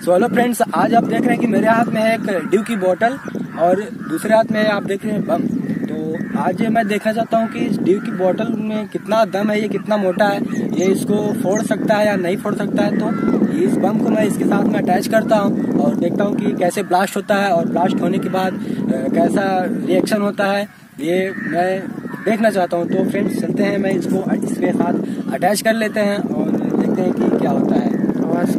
So hello friends आज आप देख रहे हैं कि मेरे हाथ में है एक ड्यू की बोतल और दूसरे हाथ में आप देख रहे हैं बम। तो आज मैं देखना चाहता हूँ कि इस ड्यू की बोतल में कितना दम है, ये कितना मोटा है, ये इसको फोड़ सकता है या नहीं फोड़ सकता है। तो इस बम को मैं इसके साथ में अटैच करता हूँ और देखता हूँ कि कैसे ब्लास्ट होता है और ब्लास्ट होने के बाद कैसा रिएक्शन होता है, ये मैं देखना चाहता हूँ। तो फ्रेंड्स चलते हैं, मैं इसको इसके साथ अटैच कर लेते हैं और देखते हैं कि क्या होता है। आवाज़